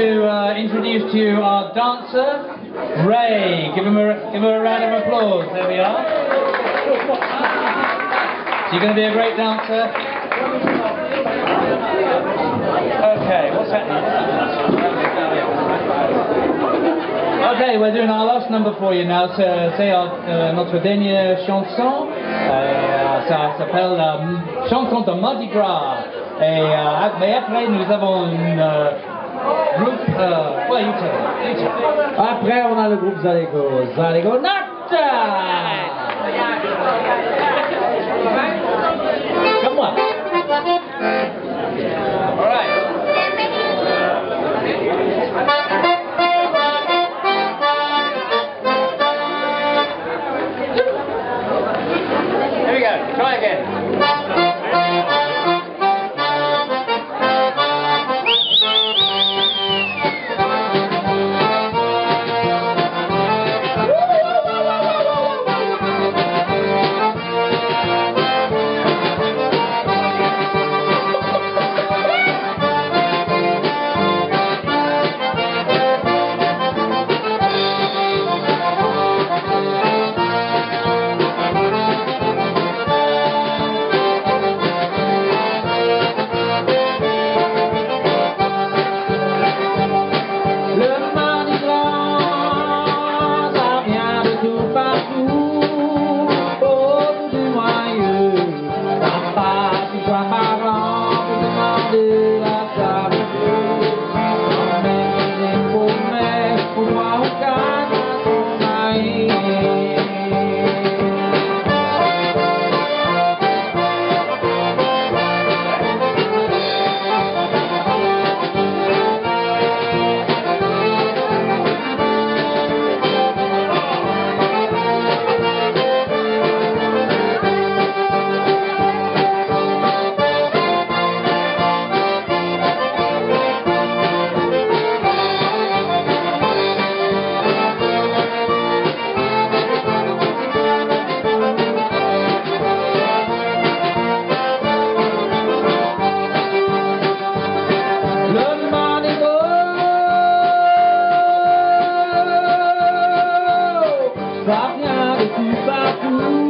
to uh, introduce to you our dancer, Ray. Give him a give her a round of applause. There we are. So you're going to be a great dancer. Okay, what's happening? Okay, we're doing our last number for you now. C'est c'est, euh, notre dernière chanson. Euh, ça s'appelle euh, Chanson de Mardi Gras. Et, euh, mais après, nous avons une you tell, tell. Après, on a le groupe. All right. Here we go. Try again. Yesus aku